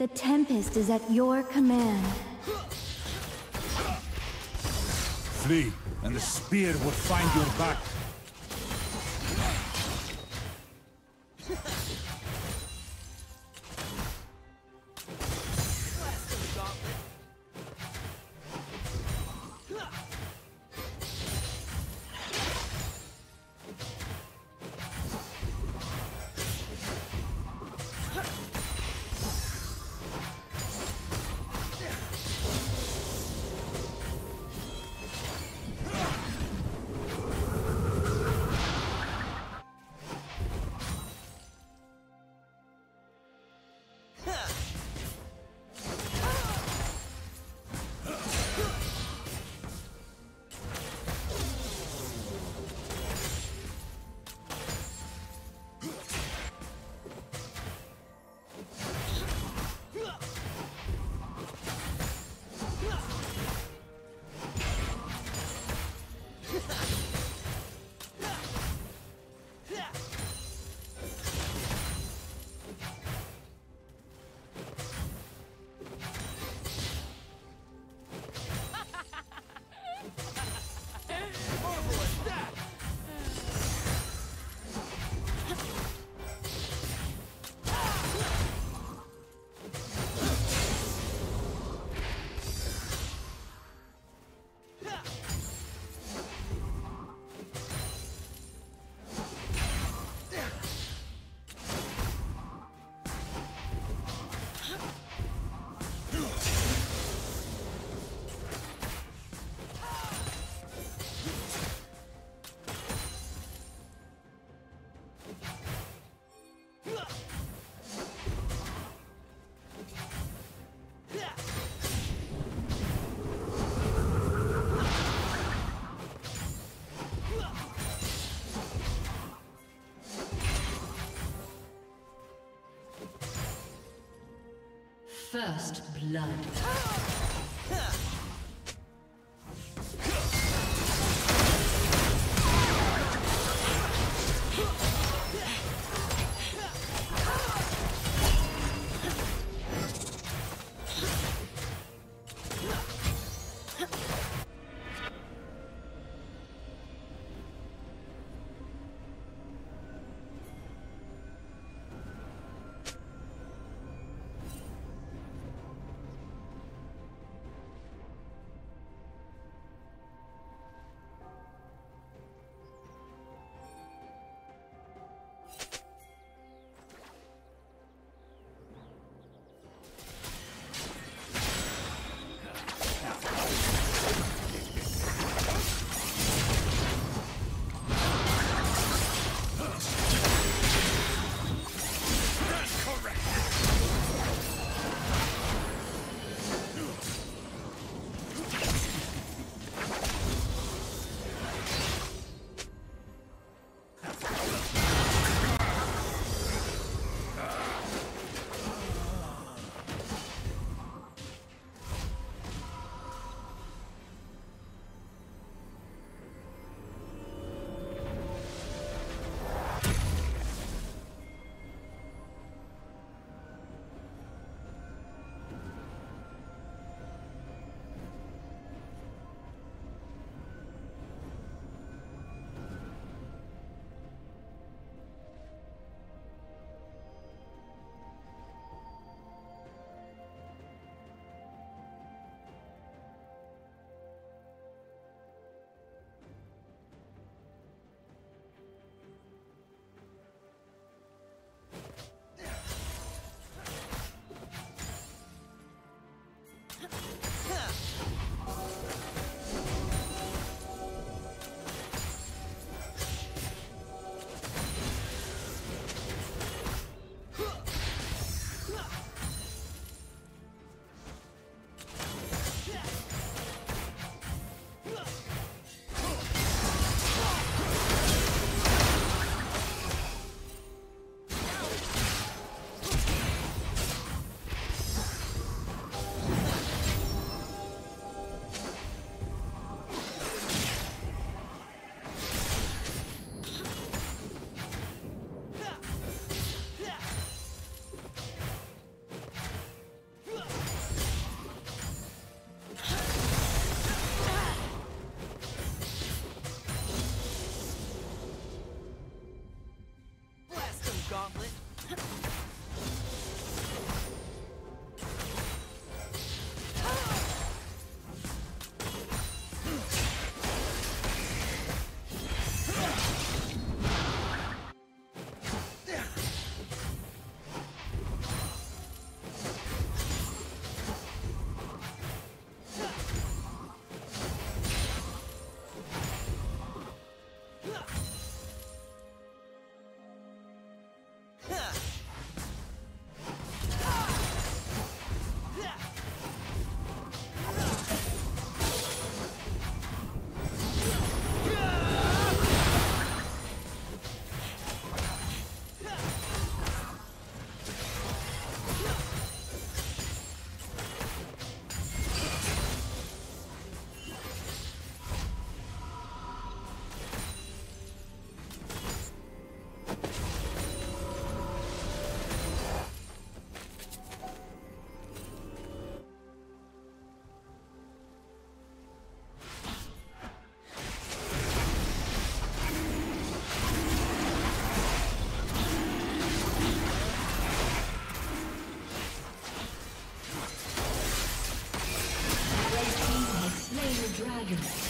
The Tempest is at your command. Flee, and the spear will find your back. First blood. Dragon.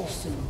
Fall soon.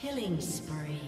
Killing spree.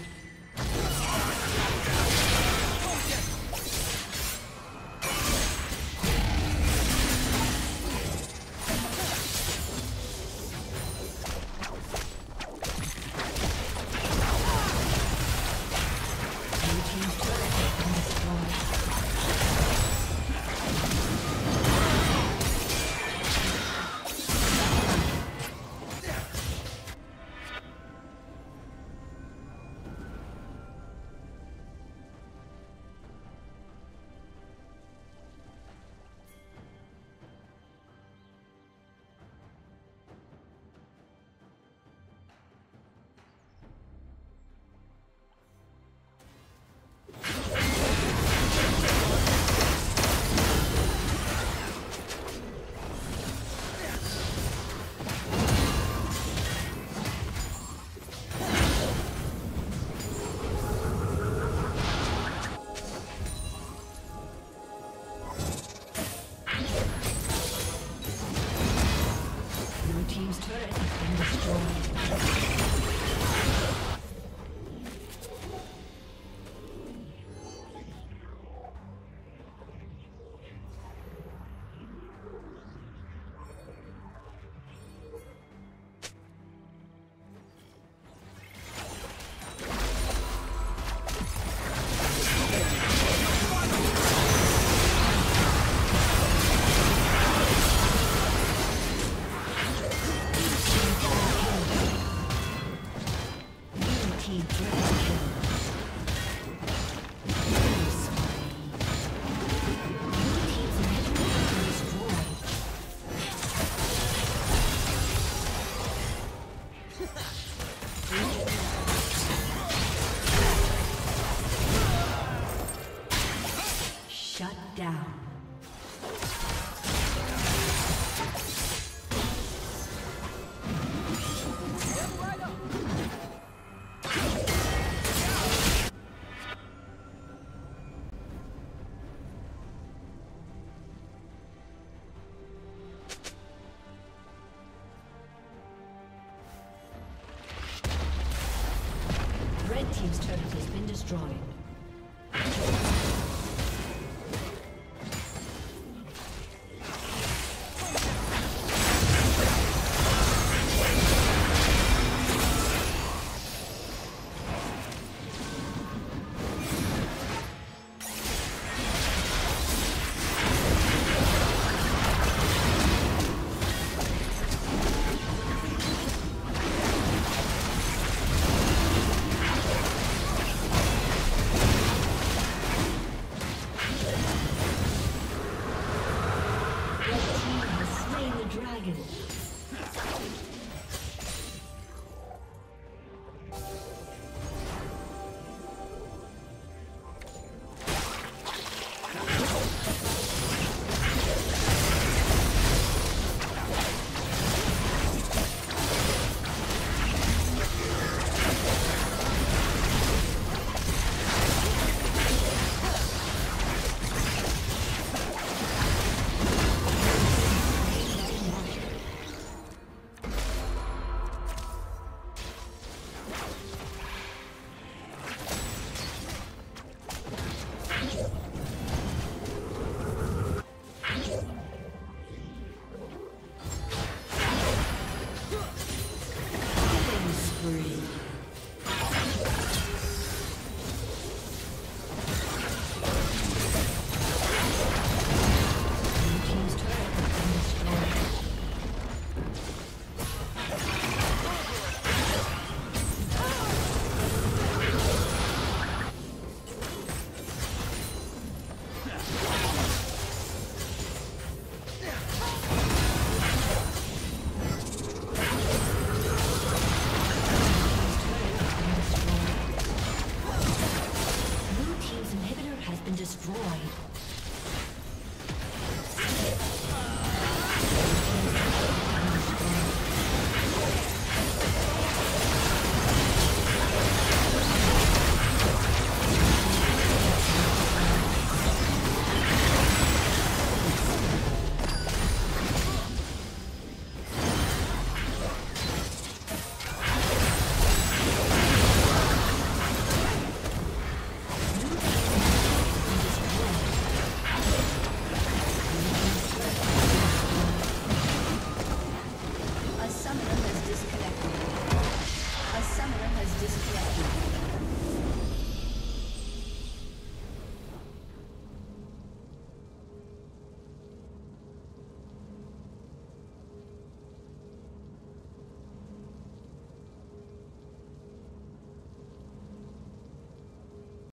dragon.